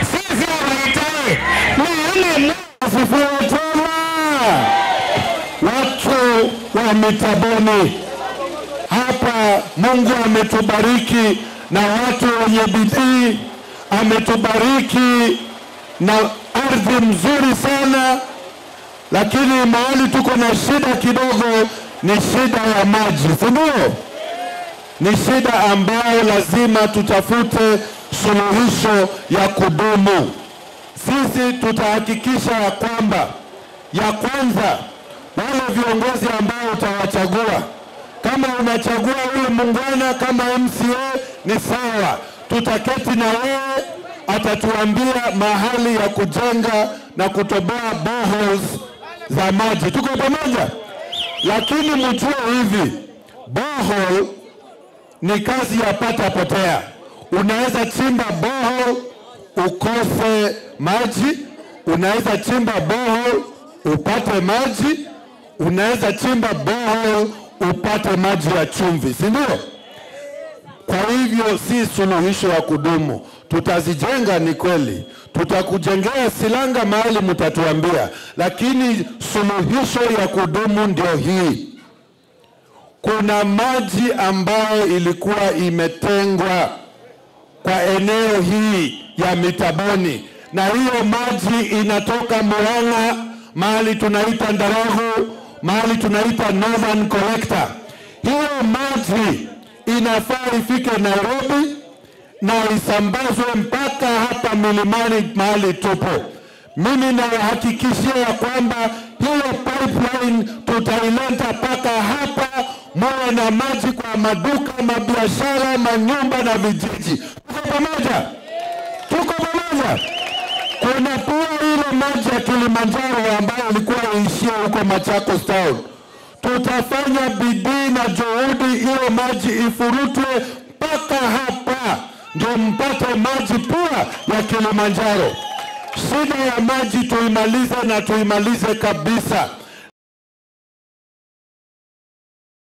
Sisi tena. Watu wa Mitaboni hapa, Mungu ametubariki na watu wenye bidii, ametubariki na ardhi mzuri sana, lakini mahali tuko na shida kidogo ni shida ya maji, si ndio? Ni shida ambayo lazima tutafute suluhisho ya kudumu. Sisi tutahakikisha ya kwamba ya kwanza, wale viongozi ambao utawachagua, kama unachagua huyu muungwana kama MCA ni sawa, tutaketi na wewe, atatuambia mahali ya kujenga na kutoboa boreholes za maji. Tuko pamoja, lakini mjue hivi, borehole ni kazi ya pata potea. Unaweza chimba boho ukose maji, unaweza chimba boho upate maji, unaweza chimba boho upate maji ya chumvi, si ndio? Kwa hivyo si suluhisho ya kudumu. Tutazijenga ni kweli, tutakujengea silanga mahali mtatuambia, lakini suluhisho ya kudumu ndio hii. Kuna maji ambayo ilikuwa imetengwa kwa eneo hii ya Mitaboni, na hiyo maji inatoka Murang'a, mahali tunaita Ndarahu, mahali tunaita Northern Collector. Hiyo maji inafaa ifike Nairobi na isambazwe mpaka hapa milimani mahali tupo. Mimi nawahakikishia ya kwamba hiyo pipeline tutaileta mpaka hapa, muwe na maji kwa maduka, mabiashara, manyumba na vijiji. Pamoja? Tuko pamoja? Kuna pua ile maji ya Kilimanjaro ambayo ilikuwa iishie huko Machakos Town. Tutafanya bidii na juhudi hiyo maji ifurutwe mpaka hapa, ndio mpate maji pua ya Kilimanjaro. Shida ya maji tuimalize na tuimalize kabisa.